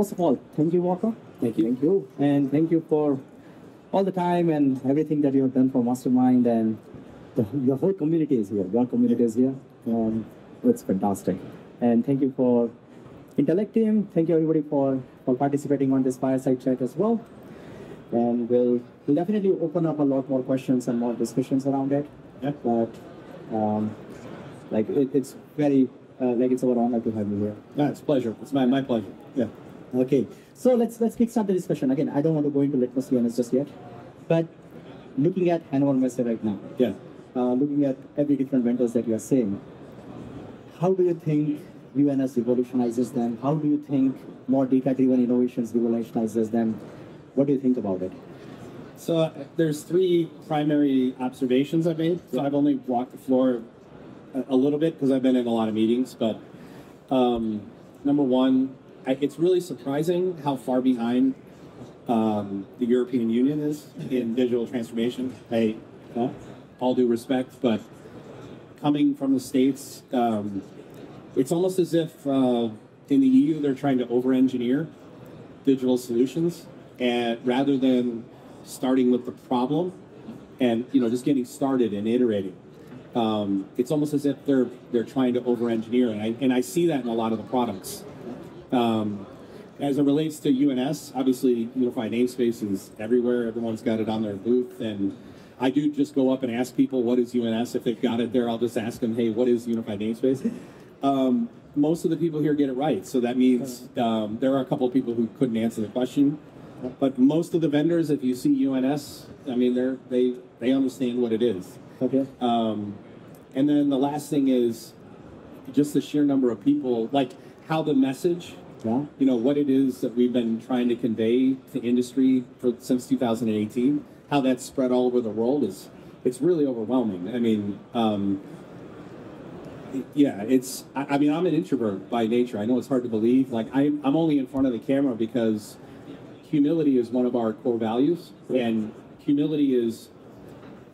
first of all, thank you, Walker. Thank you. Thank you. And thank you for all the time and everything that you have done for Mastermind and the, your whole community is here. Your community is here. Um, it's fantastic. And thank you for Intellic team. Thank you everybody for, for participating on this fireside chat as well. And we'll, we'll definitely open up a lot more questions and more discussions around it. Yeah. But um, like it, it's very uh, like it's our honor to have you here. Yeah, it's a pleasure. It's my, my pleasure. Yeah. Okay, so let's let's kickstart the discussion again. I don't want to go into litmus UNS just yet, but looking at Messe right now, Yeah. uh, looking at every different vendors that you are seeing, how do you think UNS revolutionizes them? How do you think more data-driven innovations revolutionizes them? What do you think about it? So uh, there's three primary observations I've made. So I've only walked the floor a, a little bit because I've been in a lot of meetings. But um, number one, it's really surprising how far behind um, the European Union is in digital transformation. Uh, all due respect, but coming from the states, um, it's almost as if uh, in the EU they're trying to over-engineer digital solutions, and rather than starting with the problem and you know just getting started and iterating, um, it's almost as if they're they're trying to over-engineer, and I and I see that in a lot of the products. Um, as it relates to UNS, obviously unified namespace is everywhere. Everyone's got it on their booth, and I do just go up and ask people what is UNS. If they've got it there, I'll just ask them, "Hey, what is unified namespace?" Um, most of the people here get it right, so that means um, there are a couple of people who couldn't answer the question. But most of the vendors, if you see UNS, I mean, they're they they understand what it is. Okay. Um, and then the last thing is just the sheer number of people, like how the message, Yeah. you know, what it is that we've been trying to convey to industry for, since 2018, how that's spread all over the world is, it's really overwhelming. I mean, um, yeah, it's, I, I mean, I'm an introvert by nature. I know it's hard to believe. Like, I, I'm only in front of the camera because humility is one of our core values. And humility is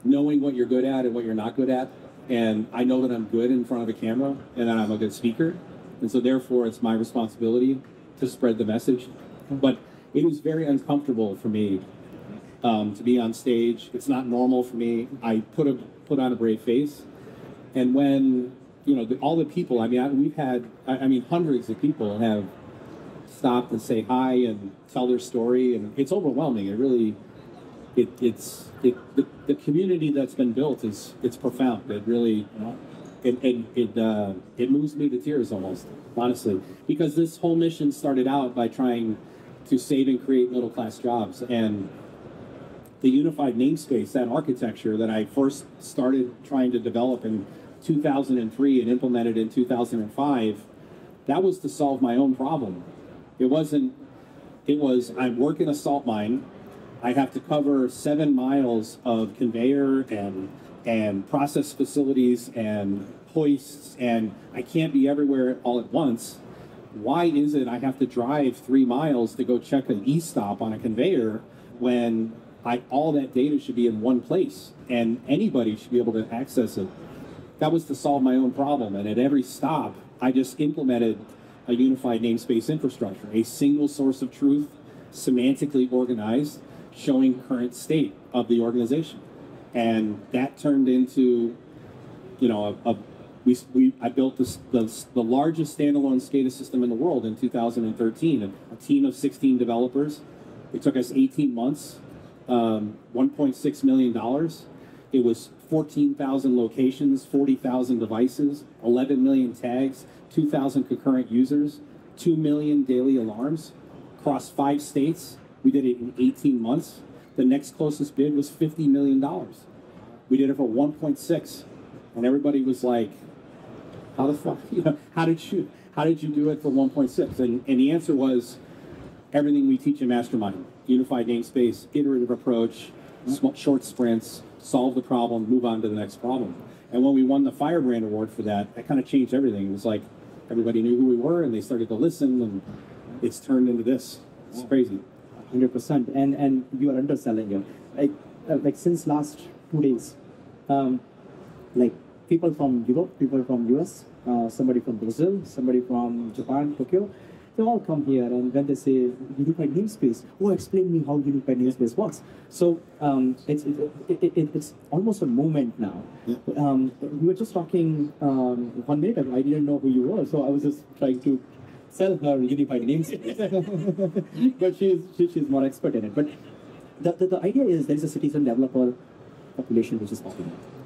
knowing what you're good at and what you're not good at. And I know that I'm good in front of a camera and that I'm a good speaker. And so therefore it's my responsibility to spread the message. But it was very uncomfortable for me um, to be on stage. It's not normal for me. I put a put on a brave face. And when you know the, all the people, I mean, I, we've had, I, I mean, hundreds of people have stopped and say hi and tell their story, and it's overwhelming. It really, it, it's it, the, the community that's been built is it's profound. It really, it it it, uh, it moves me to tears almost, honestly, because this whole mission started out by trying to save and create middle class jobs and the unified namespace, that architecture that I first started trying to develop in 2003 and implemented in 2005, that was to solve my own problem. It wasn't, it was, I work in a salt mine. I have to cover seven miles of conveyor and, and process facilities and hoists, and I can't be everywhere all at once. Why is it I have to drive three miles to go check an e-stop on a conveyor when I, all that data should be in one place and anybody should be able to access it? That was to solve my own problem. And at every stop, I just implemented a unified namespace infrastructure, a single source of truth, semantically organized, showing current state of the organization. And that turned into, you know, a, a we, we, I built this, the, the largest standalone SCADA system in the world in 2013. A, team of 16 developers. It took us 18 months, um, 1.6 million dollars. It was 14,000 locations, 40,000 devices, 11 million tags, 2,000 concurrent users, 2 million daily alarms across five states. We did it in 18 months. The next closest bid was $50 million. We did it for 1.6, and everybody was like, "How the fuck? You know, how did you how did you do it for 1.6?" And and the answer was everything we teach in Mastermind: unified namespace, iterative approach, sm- short sprints, solve the problem, move on to the next problem. And when we won the Firebrand Award for that, that kind of changed everything. It was like everybody knew who we were, and they started to listen, and it's turned into this. It's crazy. Hundred percent, and and you are underselling it. Like uh, like since last two days, um, like people from Europe, people from US, uh, somebody from Brazil, somebody from Japan, Tokyo, they all come here and when they say unified namespace, oh, explain me how unified namespace works. So um, it's it, it, it, it's almost a moment now. Yeah. Um, we were just talking um, one minute ago. I didn't know who you were, so I was just trying to sell her unified namespace. but she's she, she's more expert in it. But the, the, the idea is there is a citizen developer population which is up.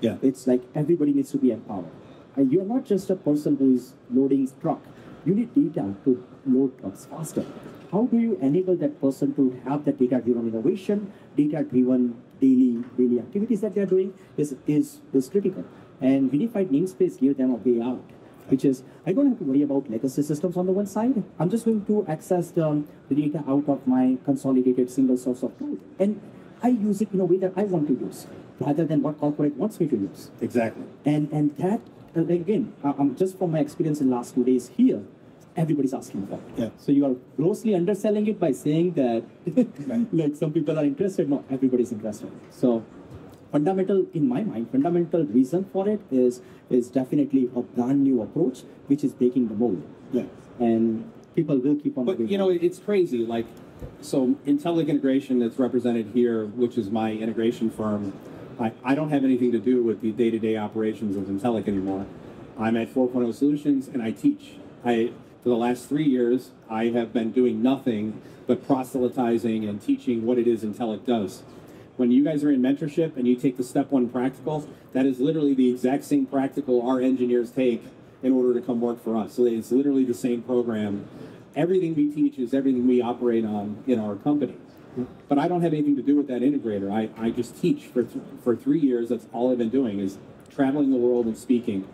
Yeah. It's like everybody needs to be empowered. And you're not just a person who is loading truck. You need data to load trucks faster. How do you enable that person to have that data-driven innovation, data-driven daily daily activities that they're doing is is is critical. And unified namespace gives them a way out, which is I don't have to worry about legacy systems on the one side. I'm just going to access the, the data out of my consolidated single source of truth. And I use it in a way that I want to use, rather than what corporate wants me to use Exactly. and and that again uh, um, just from my experience in last two days here everybody's asking for it Yeah. so you are grossly underselling it by saying that like some people are interested no everybody's interested so fundamental in my mind fundamental reason for it is is definitely a brand new approach which is breaking the mold Yeah. and people will keep on But you know, that. it's crazy. Like, so Intellic Integration that's represented here, which is my integration firm, I, I don't have anything to do with the day-to-day operations of Intellic anymore. I'm at 4.0 Solutions and I teach. I for the last three years, I have been doing nothing but proselytizing and teaching what it is Intellic does. When you guys are in mentorship and you take the step one practical, that is literally the exact same practical our engineers take in order to come work for us. So it's literally the same program. Everything we teach is everything we operate on in our company. But I don't have anything to do with that integrator. I, I just teach for, th- for three years. That's all I've been doing is traveling the world and speaking.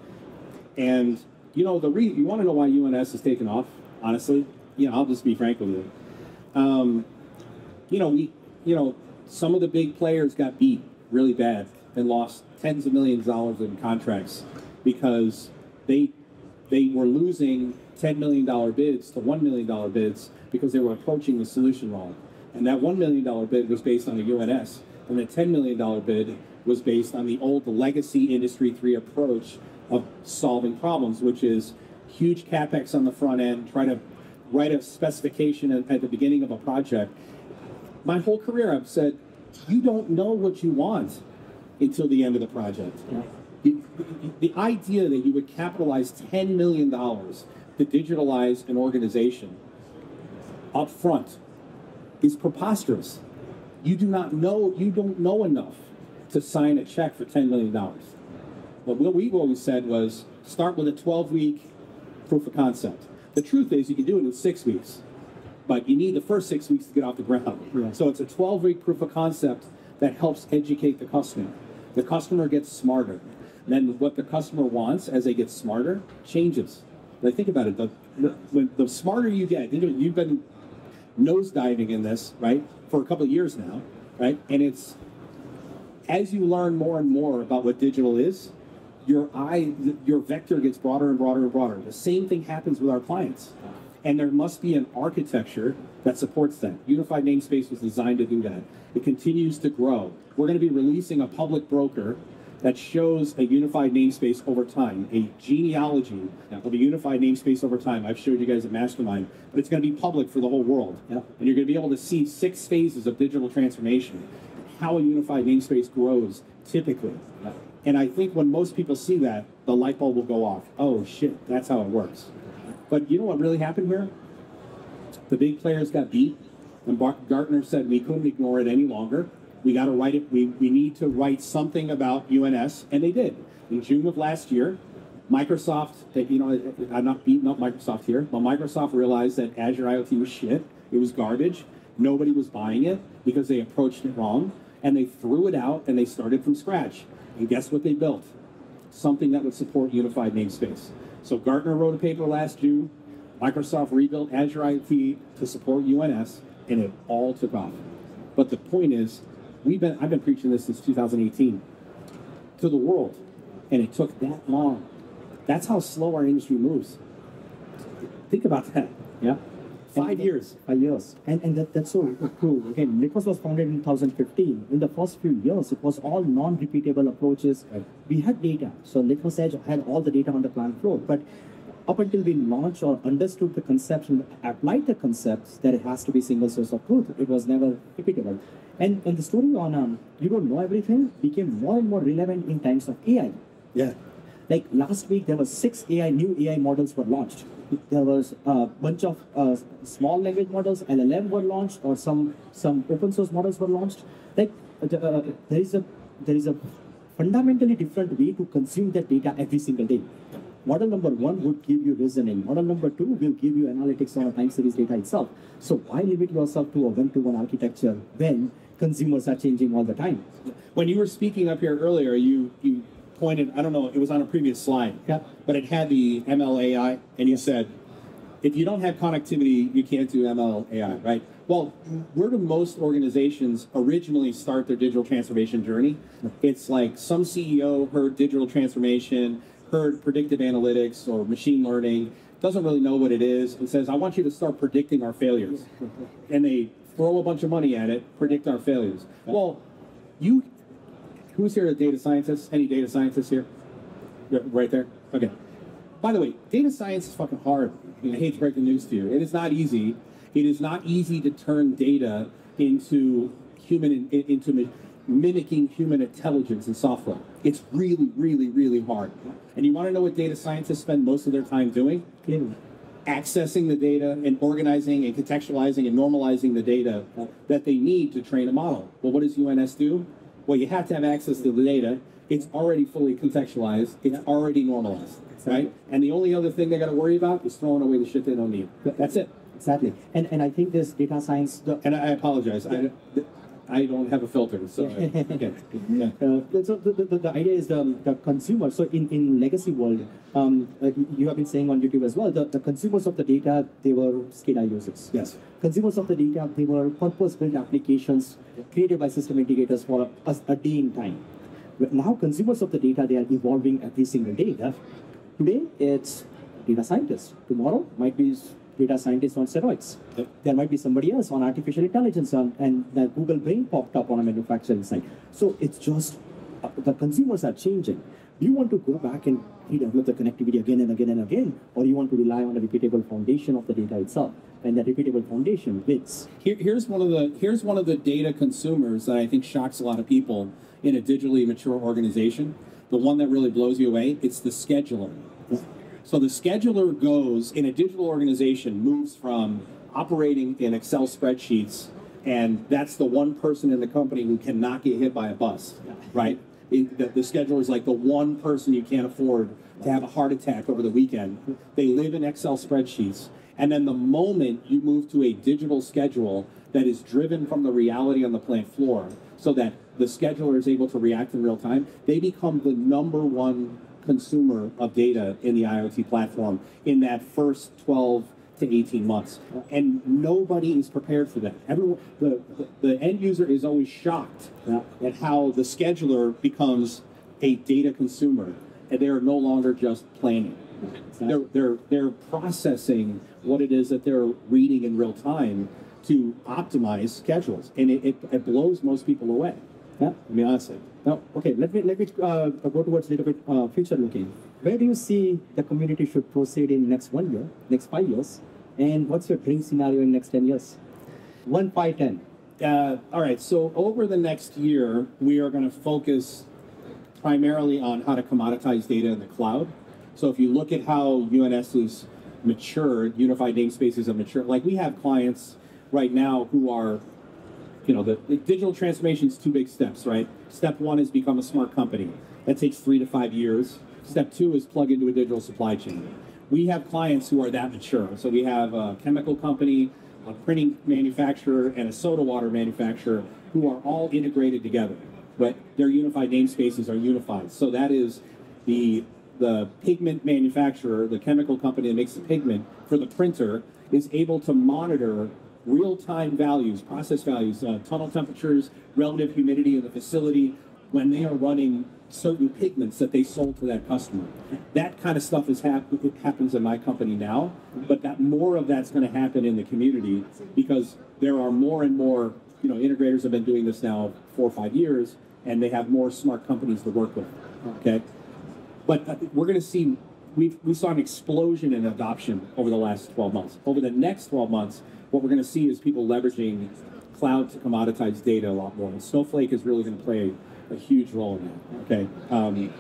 And you know, the re- you want to know why UNS has taken off? Honestly, you know, I'll just be frank with you. Um, you know, we, you know, some of the big players got beat really bad and lost tens of millions of dollars in contracts because they they were losing ten million dollar bids to one million dollar bids because they were approaching the solution wrong. And that one million dollar bid was based on a UNS, and the ten million dollar bid was based on the old legacy industry three approach of solving problems, which is huge capex on the front end, try to write a specification at, at the beginning of a project. My whole career, I've said, you don't know what you want until the end of the project. Yeah. The, the idea that you would capitalize $10 million to digitalize an organization up front is preposterous. You do not know, you don't know enough to sign a check for $10 million. But what we've always said was start with a 12 week proof of concept. The truth is, you can do it in six weeks, but you need the first six weeks to get off the ground. Yeah. So it's a 12 week proof of concept that helps educate the customer. The customer gets smarter. And Then what the customer wants as they get smarter changes. Like think about it. The, the, when, the smarter you get, think of it, you've been nosediving in this, right, for a couple of years now, right? And it's as you learn more and more about what digital is, your eye, your vector gets broader and broader and broader. The same thing happens with our clients. And there must be an architecture that supports that. Unified Namespace was designed to do that. It continues to grow. We're going to be releasing a public broker that shows a unified namespace over time, a genealogy of a unified namespace over time. I've showed you guys at Mastermind, but it's going to be public for the whole world. Yeah. And you're going to be able to see six phases of digital transformation, how a unified namespace grows typically. And I think when most people see that, the light bulb will go off. Oh shit, that's how it works. But you know what really happened here? The big players got beat, and Gartner said we couldn't ignore it any longer. We got to write it. We, we need to write something about UNS, and they did. In June of last year, Microsoft, you know, I'm not beating up Microsoft here, but Microsoft realized that Azure IoT was shit. It was garbage. Nobody was buying it because they approached it wrong, and they threw it out and they started from scratch. And guess what they built? Something that would support unified namespace. So Gartner wrote a paper last June. Microsoft rebuilt Azure IoT to support UNS, and it all took off. But the point is, we've been I've been preaching this since 2018 to the world, and it took that long. That's how slow our industry moves. Think about that. Yeah. Five And- years. Five years. And, and that, that's so true. Again, Litmus was founded in 2015. In the first few years, it was all non-repeatable approaches. Right. We had data. So Litmus Edge had all the data on the plant floor. But up until we launched or understood the concepts and applied the concepts that it has to be single source of truth. It was never repeatable. And, and the story on um, you don't know everything became more and more relevant in times of AI. Yeah. Like last week, there were six AI new AI models were launched. There was a bunch of uh, small language models, LLM were launched, or some some open source models were launched. Like uh, uh, there is a there is a fundamentally different way to consume that data every single day. Model number one would give you reasoning. Model number two will give you analytics on a time series data itself. So why limit yourself to a one-to-one architecture when consumers are changing all the time? When you were speaking up here earlier, you you pointed, I don't know, it was on a previous slide, Yeah. but it had the MLAI, and you said, if you don't have connectivity, you can't do MLAI, right? Well, where do most organizations originally start their digital transformation journey? It's like some CEO heard digital transformation, heard predictive analytics or machine learning, doesn't really know what it is, and says, I want you to start predicting our failures. And they throw a bunch of money at it, predict our failures. Well, you Who's here a data scientist? Any data scientists here? Right there? Okay. By the way, data science is fucking hard. I hate to break the news to you. It is not easy. It is not easy to turn data into human into mimicking human intelligence in software. It's really, really, really hard. And you want to know what data scientists spend most of their time doing? accessing the data and organizing and contextualizing and normalizing the data that they need to train a model. Well, what does UNS do? Well, you have to have access to the data. It's already fully contextualized. It's already normalized, right? And the only other thing they got to worry about is throwing away the shit they don't need. That's it. Exactly. And and I think this data science And I apologize. I, I don't have a filter, so okay. Yeah. Uh, so the, the, the idea is the, the consumer. So in, in legacy world, um, uh, you have been saying on YouTube as well, the, the consumers of the data, they were SCADA users. Yes. Consumers of the data, they were purpose-built applications created by system integrators for a, a day in time. But now consumers of the data, they are evolving every single day. Today, it's data scientists. Tomorrow might be data scientists on steroids. Yep. There might be somebody else on artificial intelligence on, and the Google Brain popped up on a manufacturing side. So it's just uh, the consumers are changing. Do you want to go back and redevelop the connectivity again and again and again, or you want to rely on a repeatable foundation of the data itself? And that repeatable foundation wins. Here, here's one of the here's one of the data consumers that I think shocks a lot of people in a digitally mature organization. The one that really blows you away, it's the scheduler. So the scheduler goes in a digital organization moves from operating in Excel spreadsheets, and that's the one person in the company who cannot get hit by a bus, right? It- the, the scheduler is like the one person you can't afford to have a heart attack over the weekend. They live in Excel spreadsheets, and then the moment you move to a digital schedule that is driven from the reality on the plant floor, so that the scheduler is able to react in real time, they become the number one consumer of data in the IoT platform in that first 12 to 18 months. And nobody is prepared for that. Everyone, the, the, the end user is always shocked at how the scheduler becomes a data consumer and they're no longer just planning. They're, they're, they're processing what it is that they're reading in real time to optimize schedules. And it, it, it blows most people away. Yeah. I mean, honestly. Now, okay, let me let me uh, go towards a little bit uh, future looking. Where do you see the community should proceed in next one year, next five years, and what's your dream scenario in next ten years? One, five, ten. Uh, all right, so over the next year, we are going to focus primarily on how to commoditize data in the cloud. So if you look at how UNS is matured, unified namespaces have matured, like we have clients right now who are, you know, the, the digital transformation is two big steps, right? Step one is become a smart company. That takes three to five years. Step two is plug into a digital supply chain. We have clients who are that mature. So we have a chemical company, a printing manufacturer, and a soda water manufacturer who are all integrated together. But their unified namespaces are unified. So that is the the pigment manufacturer, the chemical company that makes the pigment for the printer, is able to monitor real-time values, process values, uh, tunnel temperatures, relative humidity in the facility when they are running certain pigments that they sold to that customer. That kind of stuff is hap- happens in my company now, but that more of that's going to happen in the community because there are more and more, you know, integrators have been doing this now four or five years, and they have more smart companies to work with. Okay, but uh, we're going to see We've we saw an explosion in adoption over the last 12 months. Over the next 12 months, what we're going to see is people leveraging cloud to commoditize data a lot more. And Snowflake is really going to play a huge role in that. Okay. Um,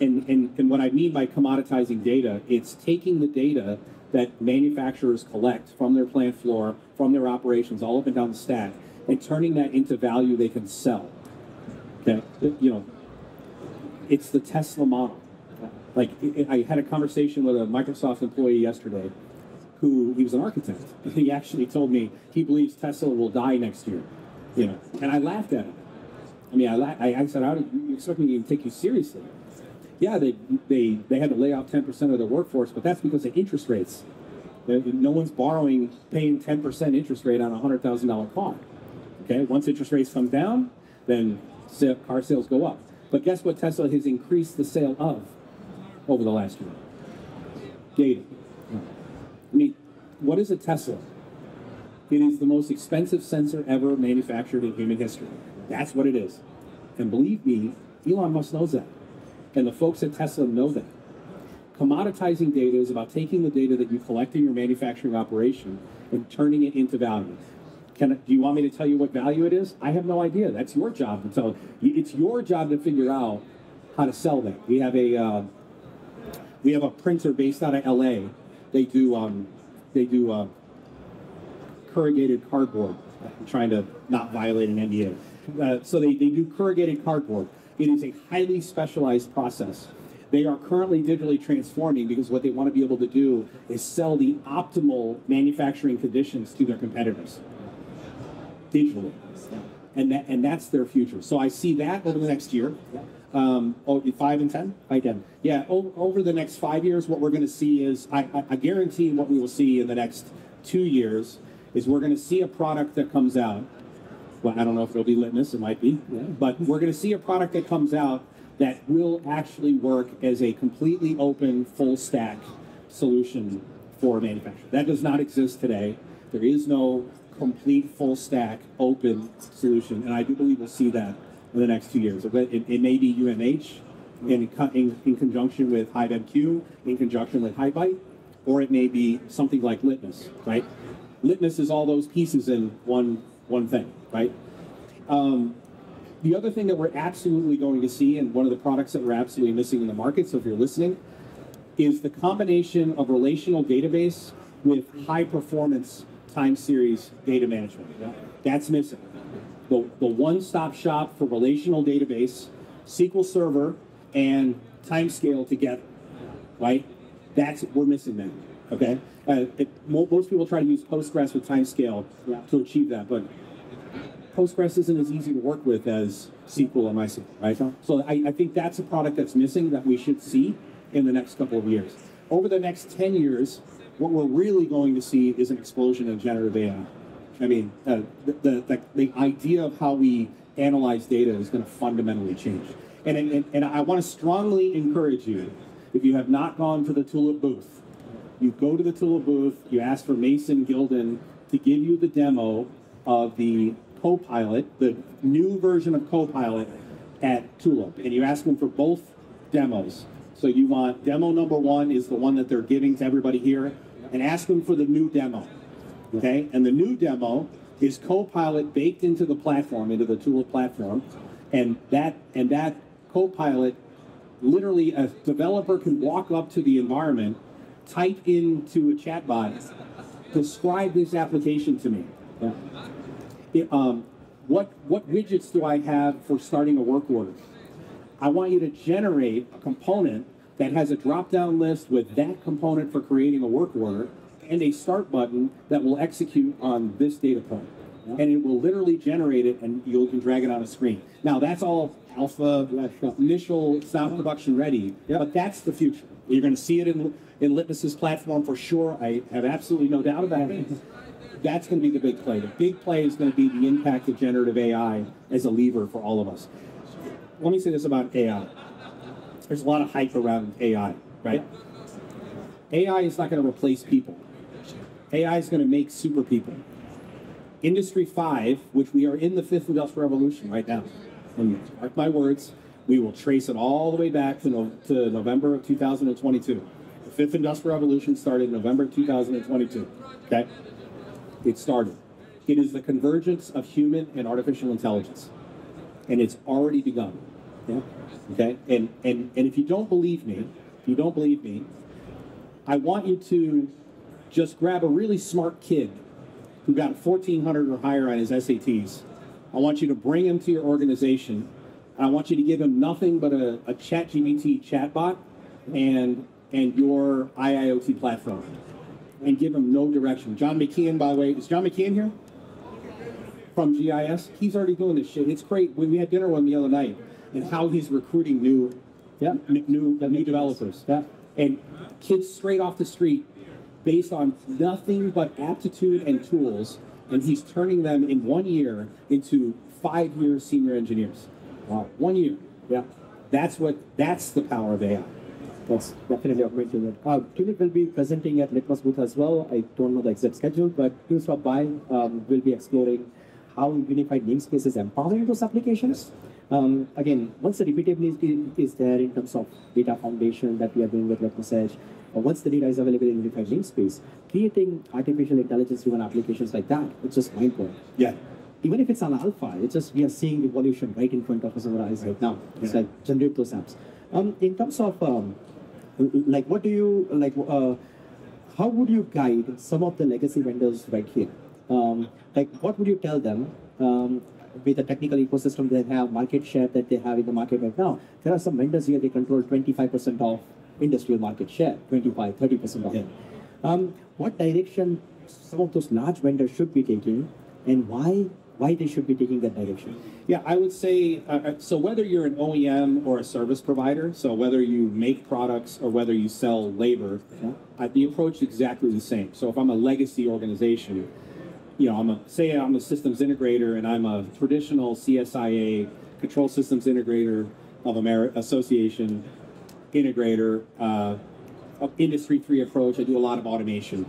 and, and, and what I mean by commoditizing data, it's taking the data that manufacturers collect from their plant floor, from their operations, all up and down the stack, and turning that into value they can sell. Okay, you know, it's the Tesla model. Like I had a conversation with a Microsoft employee yesterday, who he was an architect. He actually told me he believes Tesla will die next year. You know, and I laughed at him. I mean, I, la- I, I said, "How do you expect me to take you seriously?" Yeah, they they they had to lay off ten percent of their workforce, but that's because of interest rates. No one's borrowing, paying ten percent interest rate on a hundred thousand dollar car. Okay, once interest rates come down, then car sales go up. But guess what Tesla has increased the sale of over the last year? Data. I mean, what is a Tesla? It is the most expensive sensor ever manufactured in human history. That's what it is. And believe me, Elon Musk knows that. And the folks at Tesla know that. Commoditizing data is about taking the data that you collect in your manufacturing operation and turning it into value. Can, do you want me to tell you what value it is? I have no idea. That's your job to tell. It's your job to figure out how to sell that. We have a uh, we have a printer based out of L.A. They do um, they do uh, corrugated cardboard. I'm trying to not violate an NDA. Uh, so they, they do corrugated cardboard. It is a highly specialized process. They are currently digitally transforming because what they want to be able to do is sell the optimal manufacturing conditions to their competitors digitally. And that and that's their future. So I see that over the next year. Um, oh, five and ten? Five ten. Yeah, over, over the next five years, what we're going to see is I, I, I guarantee what we will see in the next two years is we're going to see a product that comes out. Well, I don't know if it'll be litmus, it might be, yeah. but we're going to see a product that comes out that will actually work as a completely open, full stack solution for manufacturing. That does not exist today. There is no complete full stack open solution, and I do believe we'll see that in the next two years. It, it may be UMH in, in, in conjunction with HiveMQ, in conjunction with HighByte, or it may be something like Litmus, right? Litmus is all those pieces in one one thing, right? Um, the other thing that we're absolutely going to see, and one of the products that we're absolutely missing in the market, so if you're listening, is the combination of relational database with high performance time series data management. That's missing. The, the one-stop shop for relational database, SQL Server, and timescale together, right? That's we're missing that. Okay, uh, it, most people try to use Postgres with timescale yeah. to achieve that, but Postgres isn't as easy to work with as SQL and MySQL, right? So I, I think that's a product that's missing that we should see in the next couple of years. Over the next 10 years, what we're really going to see is an explosion of generative AI. I mean, uh, the, the, the, idea of how we analyze data is going to fundamentally change. And, and, and I want to strongly encourage you, if you have not gone to the Tulip booth, you go to the Tulip booth, you ask for Mason Gilden to give you the demo of the Copilot, the new version of Copilot at Tulip, and you ask them for both demos. So you want demo number one is the one that they're giving to everybody here, and ask them for the new demo. Okay, and the new demo is Copilot baked into the platform, into the tool platform, and that and that Copilot, literally, a developer can walk up to the environment, type into a chatbot, describe this application to me. Yeah. It, um, what what widgets do I have for starting a work order? I want you to generate a component that has a drop-down list with that component for creating a work order and a start button that will execute on this data point. And it will literally generate it and you can drag it on a screen. Now that's all alpha, initial, it's not production ready, yep. but that's the future. You're going to see it in, in Litmus's platform for sure. I have absolutely no doubt about it. That's going to be the big play. The big play is going to be the impact of generative AI as a lever for all of us. Let me say this about AI there's a lot of hype around AI, right? AI is not going to replace people. AI is going to make super people. Industry 5, which we are in the fifth industrial revolution right now, and mark my words, we will trace it all the way back to, no, to November of 2022. The fifth industrial revolution started in November 2022. Okay? It started. It is the convergence of human and artificial intelligence. And it's already begun. Yeah. Okay? And and and if you don't believe me, if you don't believe me, I want you to just grab a really smart kid who got 1400 or higher on his SATs. I want you to bring him to your organization. I want you to give him nothing but a, a ChatGPT chatbot and and your IIoT platform and give him no direction. John McKeon, by the way, is John McKeon here? From GIS? He's already doing this shit. It's great. When we had dinner with him the other night and how he's recruiting new Yeah. new new developers. Yeah. And kids straight off the street based on nothing but aptitude and tools, and he's turning them in one year into five year senior engineers. Wow. One year. Yeah. That's what that's the power of AI. That's definitely augmenting it. Uh, Tulip will be presenting at Litmus booth as well. I don't know the exact schedule, but do stop by. Um, we'll be exploring how unified namespace is empowering those applications. Um, again, once the repeatability is there in terms of data foundation that we are doing with Litmus Edge, or once the data is available in unified namespace, creating artificial intelligence-driven applications like that, it's just mind-blowing Yeah. even if it's an alpha, it's just we are seeing evolution right in front of us our eyes right now. It's Yeah. like generate those apps. Um, in terms of um, like, what do you like? Uh, how would you guide some of the legacy vendors right here? Um, like, what would you tell them um, with the technical ecosystem they have, market share that they have in the market right now? There are some vendors here they control 25% of industrial market share, 25, 30% of it. Um, what direction some of those large vendors should be taking, and why why they should be taking that direction? Yeah, I would say uh, uh, so. Whether you're an OEM or a service provider, so whether you make products or whether you sell labor, Yeah. uh, the approach is exactly the same. So if I'm a legacy organization, you know, I'm a say I'm a systems integrator and I'm a traditional CSIA control systems integrator of America Association integrator, uh, industry three approach. I do a lot of automation.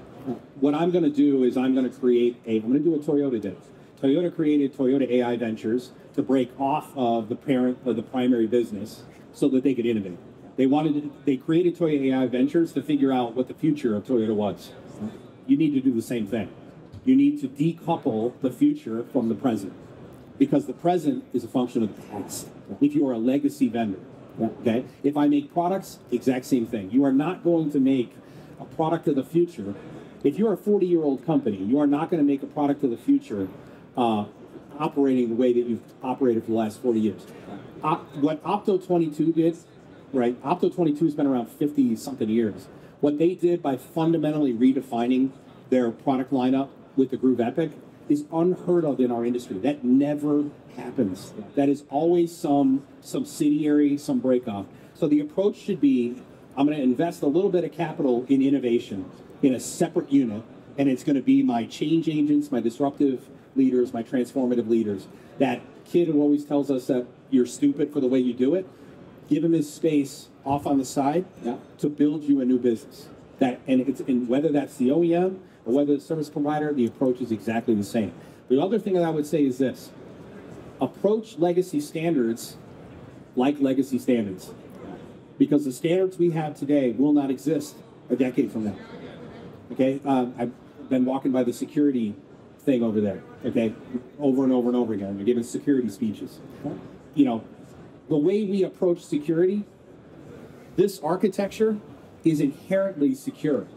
What I'm going to do is I'm going to create a. I'm going to do what Toyota did. Toyota created Toyota AI Ventures to break off of the parent of the primary business so that they could innovate. They wanted. To, they created Toyota AI Ventures to figure out what the future of Toyota was. You need to do the same thing. You need to decouple the future from the present because the present is a function of the past. If you are a legacy vendor, okay. If I make products, exact same thing. You are not going to make a product of the future. If you're a 40 year old company, you are not going to make a product of the future uh, operating the way that you've operated for the last 40 years. Op- what Opto 22 did, right? Opto 22 has been around 50 something years. What they did by fundamentally redefining their product lineup with the groov EPIC is unheard of in our industry. That never happens. That is always some subsidiary, some breakoff. So the approach should be I'm going to invest a little bit of capital in innovation in a separate unit, and it's going to be my change agents, my disruptive leaders, my transformative leaders. That kid who always tells us that you're stupid for the way you do it, give him his space off on the side Yeah. to build you a new business. That and it's and whether that's the OEM or whether it's service provider, the approach is exactly the same. The other thing that I would say is this: approach legacy standards like legacy standards, because the standards we have today will not exist a decade from now. Okay, um, I've been walking by the security thing over there. Okay, over and over and over again. They're giving security speeches. You know, the way we approach security, this architecture is inherently secure.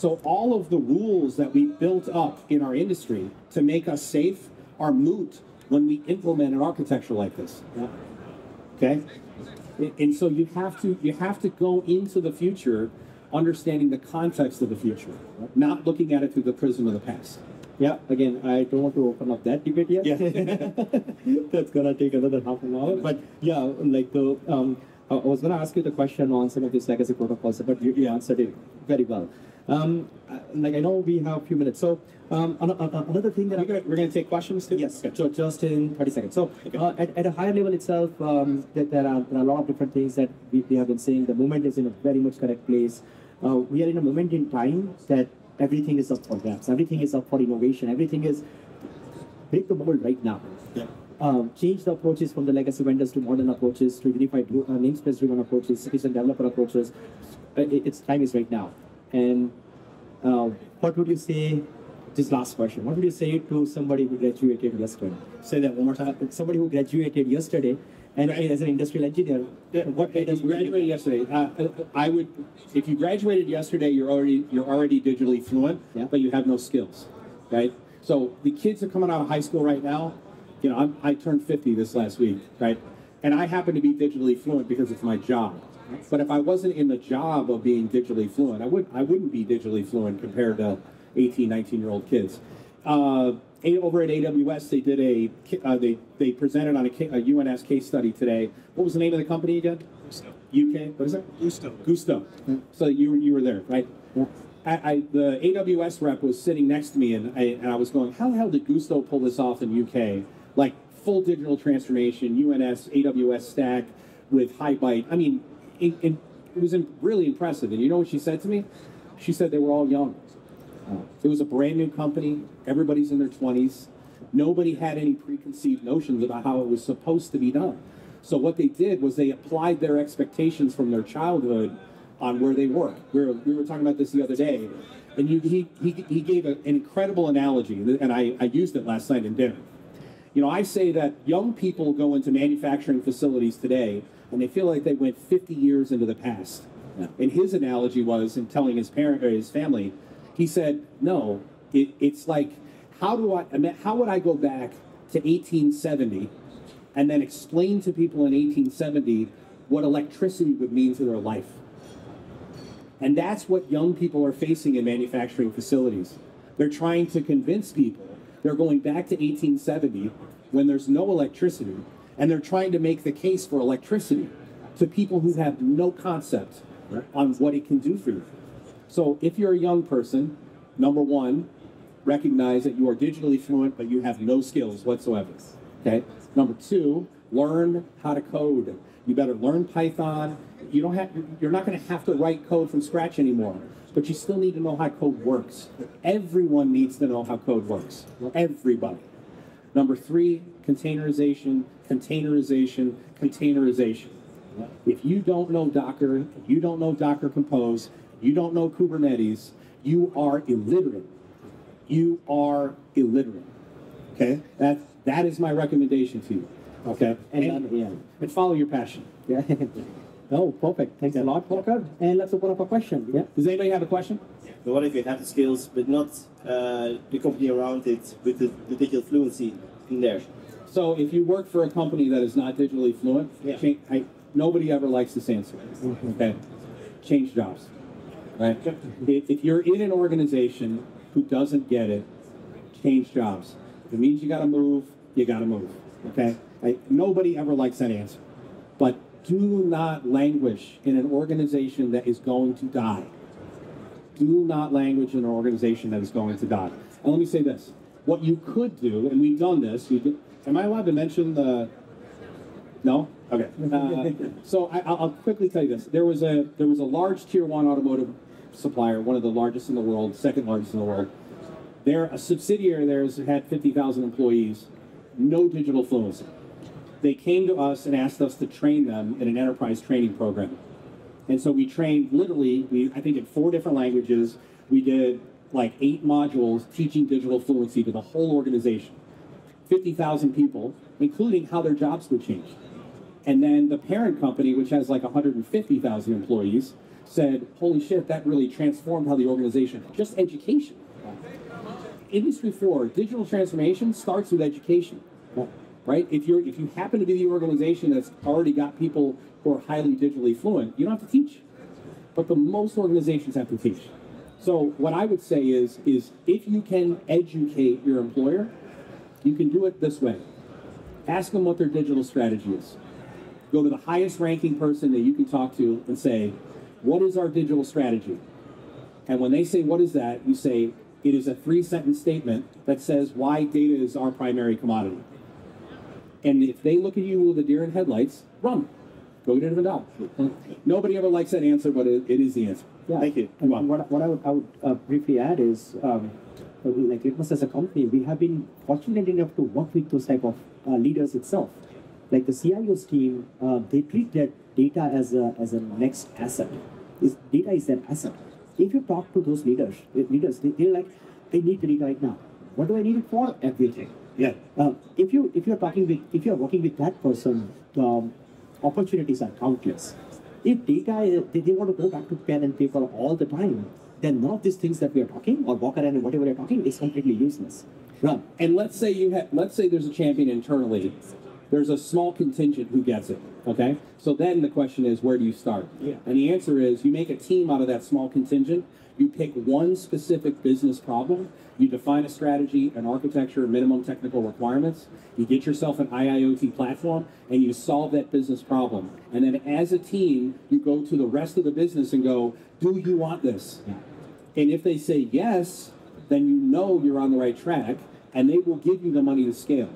So all of the rules that we built up in our industry to make us safe are moot when we implement an architecture like this. Okay? And- so you have to you have to go into the future understanding the context of the future, not looking at it through the prism of the past. Yeah, again, I don't want to open up that debate yet. Yeah. That's gonna take another half an hour. But yeah, like the um, I was gonna ask you the question on some of these legacy protocols, but you, you answered it very well. Um, uh, like I know we have a few minutes, so um, an- an- an- another thing that We're gonna, we're gonna take questions too? Yes, Okay. so just in 30 seconds. So, uh, at, at a higher level itself, um, there, there, are, there are a lot of different things that we, we have been saying. The movement is in a very much correct place. Uh, we are in a moment in time that everything is up for grabs, everything is up for innovation, everything is break the mold right now. Yeah. Um, change the approaches from the legacy vendors to modern approaches, to unified uh, namespace driven approaches, citizen developer approaches, uh, it- its time is right now. And uh, what would you say? This last question. What would you say to somebody who graduated yesterday? Say that one more time. Somebody who graduated yesterday and as an industrial engineer, what If you graduated yesterday, uh, I would. If you graduated yesterday, you're already you're already digitally fluent, Yeah. but you have no skills, right? So the kids are coming out of high school right now. You know, I'm, I turned 50 this last week, right? And I happen to be digitally fluent because it's my job. But if I wasn't in the job of being digitally fluent, I would I wouldn't be digitally fluent compared to 18, 19 year old kids. Uh, over at AWS, they did a uh, they they presented on a, a UNS case study today. What was the name of the company again? Gusto. UK. What is it? Gusto. Gusto. So you you were there, right? I, I the AWS rep was sitting next to me, and I and I was going, how the hell did Gusto pull this off in UK? Like full digital transformation, UNS AWS stack with HighByte. I mean, it, it, it was really impressive. And you know what she said to me? She said they were all young. Uh, it was a brand new company. Everybody's in their 20s. Nobody had any preconceived notions about how it was supposed to be done. So what they did was they applied their expectations from their childhood on where they work. We were, we were talking about this the other day, and you, he, he, he gave a, an incredible analogy, and I, I used it last night in dinner. You know, I say that young people go into manufacturing facilities today and they feel like they went 50 years into the past. And his analogy was, in telling his parent or his family, he said, "No, it, it's like, how do I? I mean, how would I go back to 1870 and then explain to people in 1870 what electricity would mean to their life?" And that's what young people are facing in manufacturing facilities. They're trying to convince people they're going back to 1870 when there's no electricity, and they're trying to make the case for electricity to people who have no concept on what it can do for you. So if you're a young person, number one, recognize that you are digitally fluent, but you have no skills whatsoever. Okay. Number two, learn how to code. You better learn Python. You don't have. You're not going to have to write code from scratch anymore, but you still need to know how code works. Everyone needs to know how code works. Everybody. Number three, containerization, containerization, containerization. If you don't know Docker, you don't know Docker Compose, you don't know Kubernetes, you are illiterate. You are illiterate. Okay? That that is my recommendation to you. Okay? And, And, yeah. and follow your passion. Yeah. oh, perfect. Thanks a lot, Walker. And let's open up a question. Yeah. Does anybody have a question? But what if you have the skills, but not uh, the company around it with the, the digital fluency in there? So if you work for a company that is not digitally fluent, Yeah. cha- I, nobody ever likes this answer. Mm-hmm. Okay, change jobs. Right. If, if you're in an organization who doesn't get it, change jobs. If it means you got to move, you got to move. Okay. I, nobody ever likes that answer. But do not languish in an organization that is going to die do not languish in an organization that is going to die. And let me say this: what you could do, and we've done this. You am I allowed to mention the? No. Okay. Uh, so I, I'll I'll quickly tell you this: there was a there was a large tier one automotive supplier, one of the largest in the world, second largest in the world. They're a subsidiary theirs had fifty thousand employees, no digital fluency. They came to us and asked us to train them in an enterprise training program. And so we trained literally, we I think in four different languages. We did like eight modules teaching digital fluency to the whole organization. 50,000 people, including how their jobs would change. And then the parent company, which has like 150,000 employees, said, holy shit, that really transformed how the organization, just education. Industry 4, digital transformation starts with education right? If you're if you happen to be the organization that's already got people who are highly digitally fluent, you don't have to teach. But the most organizations have to teach. So what I would say is is if you can educate your employer, you can do it this way. Ask them what their digital strategy is. Go to the highest ranking person that you can talk to and say, "What is our digital strategy?" And when they say, "What is that?" you say, "It is a three-sentence statement that says why data is our primary commodity." And if they look at you with a deer in headlights, run. Go get it out. Nobody ever likes that answer, but it, it is the answer. Yeah. Thank you. And You're what, what I would, I would uh, briefly add is, um, like Litmus as a company, we have been fortunate enough to work with those type of uh, leaders itself. Like the CIO's team, uh, they treat their data as a as a next asset. is data is an asset. If you talk to those leaders, leaders, they, they're like, I need the data right now. What do I need it for? Everything. Yeah. Uh, if you if you're talking with if you're working with that person, um, opportunities are countless. If data they, they want to go back to pen and paper all the time, then none of these things that we are talking or walk around and whatever we're talking is completely useless. Run. And let's say you have, let's say there's a champion internally. There's a small contingent who gets it. Okay. So then the question is, where do you start? Yeah. And the answer is, you make a team out of that small contingent. You pick one specific business problem. You define a strategy, an architecture, minimum technical requirements. You get yourself an IIoT platform, and you solve that business problem. And then, as a team, you go to the rest of the business and go, "Do you want this?" And if they say yes, then you know you're on the right track and they will give you the money to scale.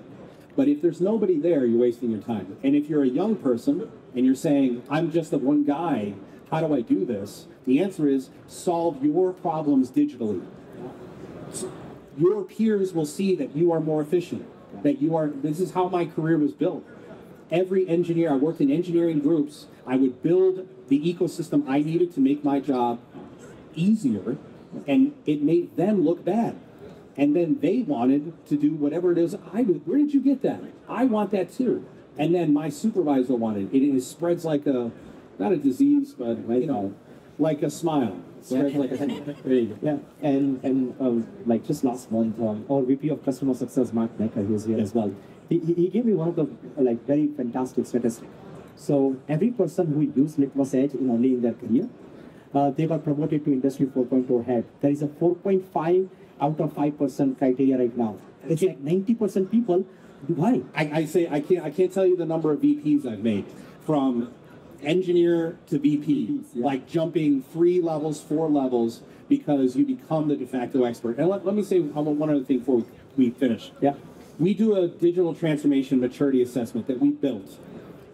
But if there's nobody there, you're wasting your time. And if you're a young person and you're saying, I'm just the one guy, how do I do this? The answer is solve your problems digitally. Your peers will see that you are more efficient, that you are, this is how my career was built. Every engineer, I worked in engineering groups, I would build the ecosystem I needed to make my job easier, and it made them look bad. And then they wanted to do whatever it is I did. Where did you get that? I want that too. And then my supervisor wanted it. It spreads like a, not a disease, but you know, like a smile. Spreads like a. There you go. Yeah, and and um, like just last month, um, our VP of Customer Success, Mark Necker, he was here as well. He, he he gave me one of the like very fantastic statistics. So every person who used Litmus Edge in only in their career, uh, they got promoted to Industry 4.0 head. There is a 4.5 out of 5% criteria right now. It's like 90% people. Why? I, I say I can't I can't tell you the number of VPs I've made from engineer to VP, yeah. like jumping three levels, four levels, because you become the de facto expert. And let, let me say one other thing before we, we finish. Yeah. We do a digital transformation maturity assessment that we built.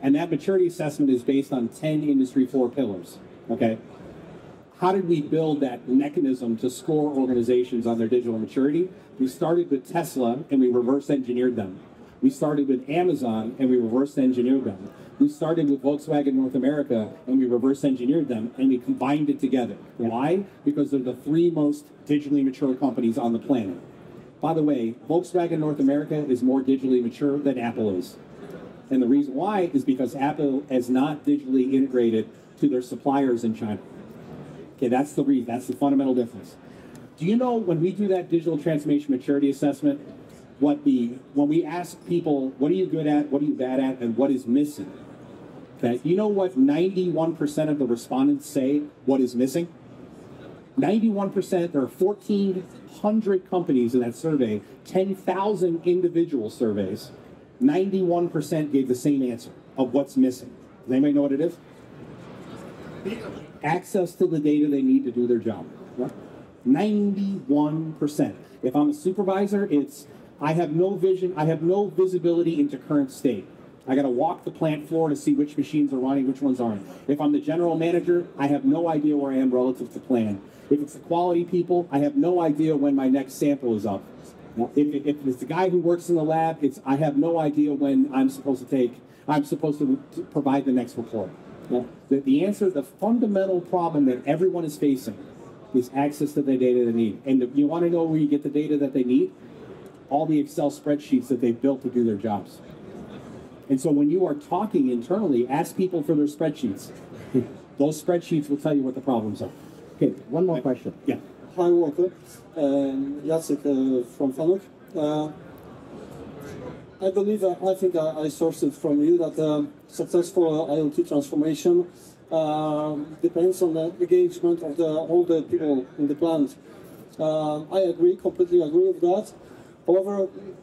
And that maturity assessment is based on 10 industry four pillars. Okay? How did we build that mechanism to score organizations on their digital maturity? We started with Tesla and we reverse engineered them. We started with Amazon and we reverse engineered them. We started with Volkswagen North America and we reverse engineered them and we combined it together. Why? Because they're the three most digitally mature companies on the planet. By the way, Volkswagen North America is more digitally mature than Apple is. And the reason why is because Apple has not digitally integrated to their suppliers in China. Okay, that's the reason. That's the fundamental difference. Do you know when we do that digital transformation maturity assessment, what the when we ask people what are you good at, what are you bad at, and what is missing? That you know what 91% of the respondents say what is missing? 91%, there are 1,400 companies in that survey, 10,000 individual surveys. 91% gave the same answer of what's missing. Does anybody know what it is? Access to the data they need to do their job. 91%. If I'm a supervisor, it's I have no vision, I have no visibility into current state. I got to walk the plant floor to see which machines are running, which ones aren't. If I'm the general manager, I have no idea where I am relative to plan. If it's the quality people, I have no idea when my next sample is up. If, if it's the guy who works in the lab, it's I have no idea when I'm supposed to take, I'm supposed to, to provide the next report. The, the answer, the fundamental problem that everyone is facing is access to the data they need. And if you want to know where you get the data that they need? All the Excel spreadsheets that they've built to do their jobs. And so when you are talking internally, ask people for their spreadsheets. Those spreadsheets will tell you what the problems are. Okay, one more question. Yeah. Hi, Walker. Um, Jacek uh, from Fanuc. Uh, I believe, uh, I think I, I sourced it from you that um, successful IoT transformation um depends on the engagement of the, all the people in the plant. Um I agree, completely agree with that. However,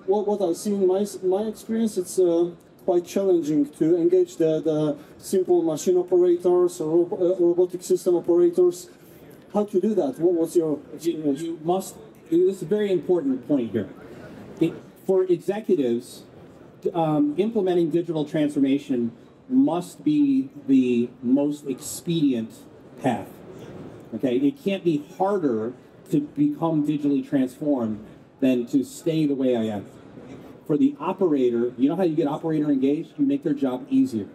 what, what I've seen in my, my experience, it's uh, quite challenging to engage the, the simple machine operators or uh, robotic system operators. How to do that? What was your you, experience? you must this is a very important point here It- for executives um, implementing digital transformation must be the most expedient path okay it can't be harder to become digitally transformed than to stay the way i am for the operator you know how you get operator engaged you make their job easier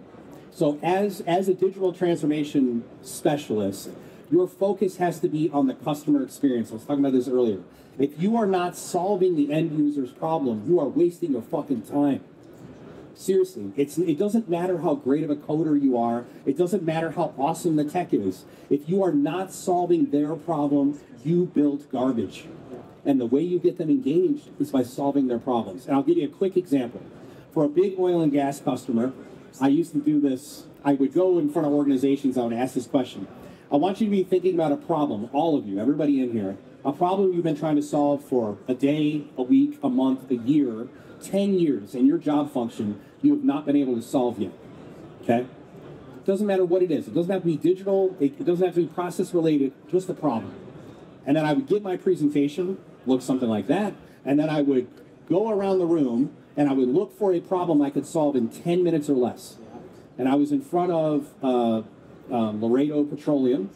So as as a digital transformation specialist, your focus has to be on the customer experience. I was talking about this earlier. If you are not solving the end user's problem, you are wasting your fucking time. Seriously, it's it doesn't matter how great of a coder you are. It doesn't matter how awesome the tech is. If you are not solving their problem, you build garbage. And the way you get them engaged is by solving their problems. And I'll give you a quick example. For a big oil and gas customer, I used to do this. I would go in front of organizations. I would ask this question. I want you to be thinking about a problem, all of you, everybody in here, a problem you've been trying to solve for a day, a week, a month, a year, 10 years, and your job function you have not been able to solve yet. Okay? It doesn't matter what it is. It doesn't have to be digital, it, doesn't have to be process related, just a problem. And then I would get my presentation, look something like that, and then I would go around the room and I would look for a problem I could solve in 10 minutes or less. And I was in front of uh, um, Laredo Petroleum,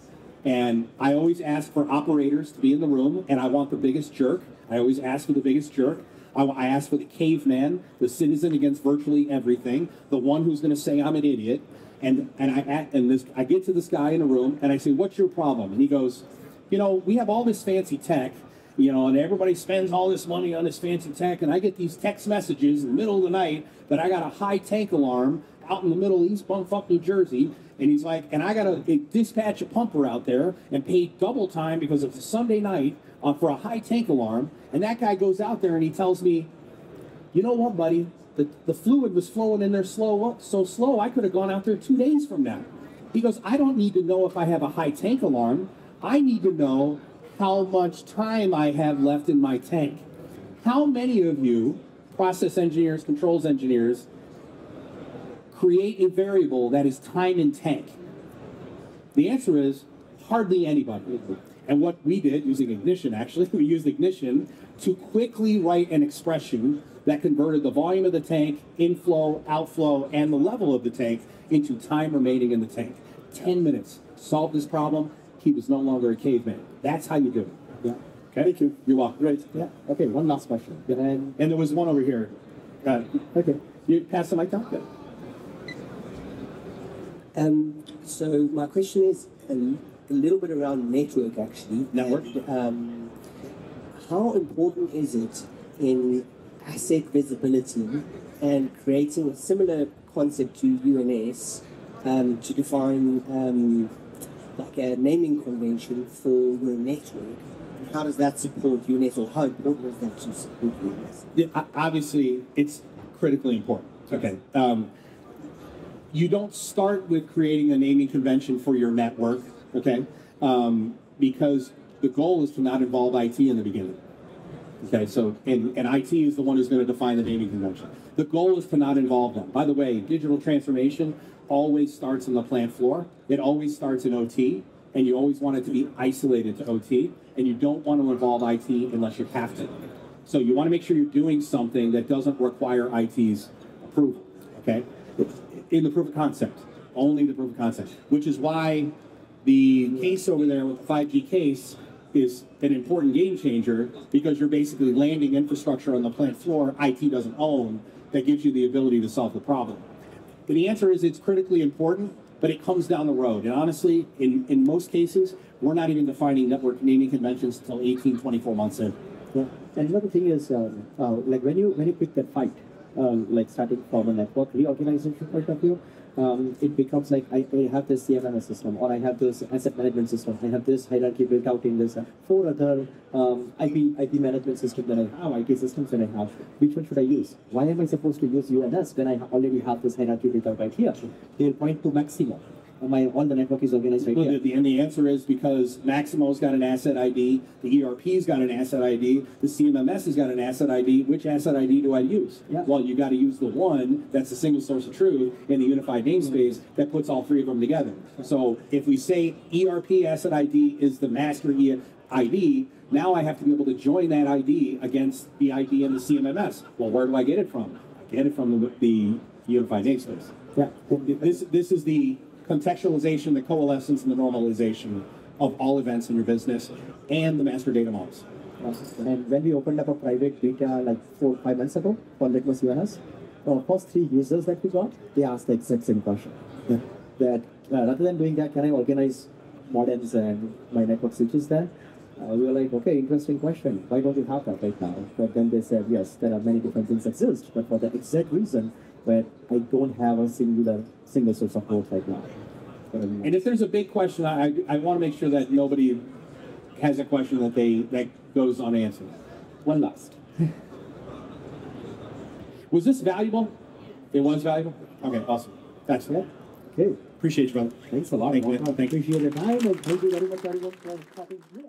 and I always ask for operators to be in the room, and I want the biggest jerk. I always ask for the biggest jerk. I, ask for the caveman, the citizen against virtually everything, the one who's going to say I'm an idiot. And and I and this I get to this guy in a room and I say, "What's your problem?" And he goes, "You know, we have all this fancy tech, you know, and everybody spends all this money on this fancy tech, and I get these text messages in the middle of the night that I got a high tank alarm out in the middle of East Bumfuck, New Jersey, and he's like, and I got to eh, dispatch a pumper out there and pay double time because it's a Sunday night uh, for a high tank alarm. And that guy goes out there and he tells me, you know what, buddy? The, the fluid was flowing in there slow, so slow, I could have gone out there two days from now. He goes, I don't need to know if I have a high tank alarm. I need to know how much time I have left in my tank. How many of you, process engineers, controls engineers, create a variable that is time in tank? The answer is hardly anybody. And what we did using Ignition, actually, we used Ignition to quickly write an expression that converted the volume of the tank, inflow, outflow, and the level of the tank into time remaining in the tank. 10 minutes. Solved this problem. He was no longer a caveman. That's how you do it. Yeah. Okay? Thank you. You're welcome. Great. Yeah. Okay. One last question. And And there was one over here. Uh, okay. you pass the mic down? Good. Um, so my question is a, a little bit around network actually. Network. And, um, how important is it in asset visibility and creating a similar concept to UNS um, to define um, like a naming convention for your network? How does that support UNS or how important is that to support UNS? Yeah, obviously, it's critically important. Okay. Um, you don't start with creating a naming convention for your network, okay? Um, because the goal is to not involve IT in the beginning. Okay, so, and, and IT is the one who's going to define the naming convention. The goal is to not involve them. By the way, digital transformation always starts on the plant floor. It always starts in OT, and you always want it to be isolated to OT, and you don't want to involve IT unless you have to. So you want to make sure you're doing something that doesn't require IT's approval, okay? In the proof of concept, only the proof of concept, which is why the case over there with the 5G case is an important game changer because you're basically landing infrastructure on the plant floor IT doesn't own that gives you the ability to solve the problem. But the answer is it's critically important, but it comes down the road. And honestly, in, in most cases, we're not even defining network naming conventions until 18, 24 months in. Yeah. And another thing is, um, uh, like when you when you pick that fight, um, like starting from a network reorganization point of view, um, it becomes like I, I have this CMMS system, or I have this asset management system, I have this hierarchy built out in this uh, four other um, IP IP management system that I have, IT systems that I have. Which one should I use? Why am I supposed to use UNS when I already have this hierarchy built out right here? They'll point to Maximo. My all the network is organized right Well, here. the- And the answer is because Maximo's got an asset ID, the ERP's got an asset ID, the CMMS has got an asset ID. Which asset ID do I use? Yeah. Well, you got to use the one that's a single source of truth in the unified namespace that puts all three of them together. So if we say ERP asset ID is the master ID, now I have to be able to join that ID against the ID in the CMMS. Well, where do I get it from? I get it from the, the unified namespace. Yeah. This, this is the contextualization, the coalescence, and the normalization of all events in your business and the master data models. And when we opened up a private beta like four five months ago for Litmus UNS, uh, first three users that we got, they asked the exact same question. That uh, rather than doing that, can I organize modems and my network switches there? Uh, we were like, okay, interesting question. Why don't you have that right now? But then they said, yes, there are many different things exist, but for the exact reason that I don't have a singular single source of growth right now. And if there's a big question, I, I want to make sure that nobody has a question that they that goes unanswered. One last. Was this valuable? It was valuable. Okay, awesome. That's yeah. Okay. Appreciate you, brother. Thanks a lot. Thank you. Thank you. Appreciate the time and thank you very much everyone for stopping here.